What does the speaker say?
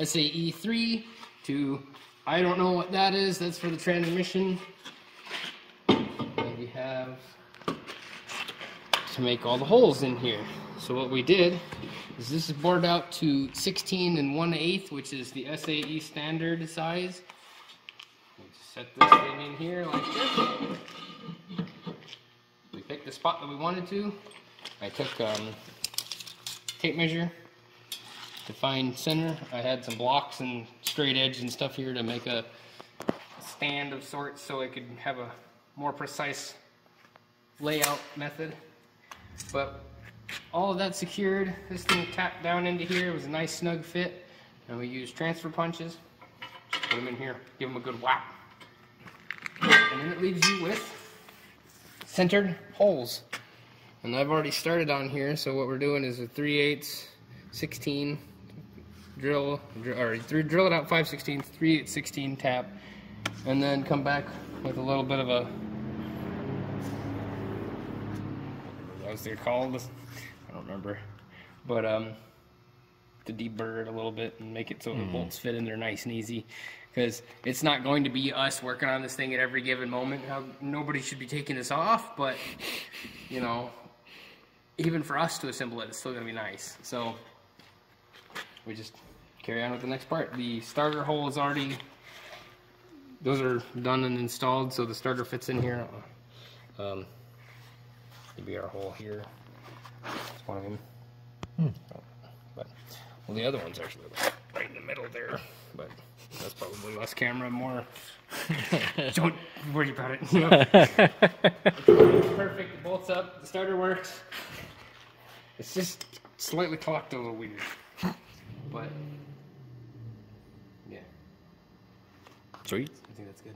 SAE3 to, I don't know what that is, that's for the transmission. And we have to make all the holes in here. So what we did is this is bored out to 16 and 1 8 which is the SAE standard size. We just set this thing in here like this. We picked the spot that we wanted to. I took um, tape measure to find center. I had some blocks and straight edge and stuff here to make a stand of sorts so I could have a more precise layout method. But all of that secured, this thing tapped down into here. It was a nice snug fit. And we used transfer punches. Just put them in here, give them a good whack. And then it leaves you with centered holes. And I've already started on here, so what we're doing is a 3 8 16 drill, or drill it out 5 16 3 8 16 tap, and then come back with a little bit of a as they're called. I don't remember, but um, to deburr it a little bit and make it so mm. the bolts fit in there nice and easy. Because it's not going to be us working on this thing at every given moment. How nobody should be taking this off, but you know, even for us to assemble it, it's still going to be nice. So we just carry on with the next part. The starter hole is already, those are done and installed, so the starter fits in here. Um, be our hole here. It's one of them. Hmm. but, well, the other one's actually right in the middle there, but that's probably less camera, more. Don't worry about it. Perfect. The bolts up. The starter works. It's just slightly clocked a little weird, but Sweet. I think that's good.